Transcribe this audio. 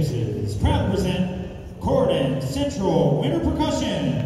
Voices proud to present Corden Central Winter Percussion.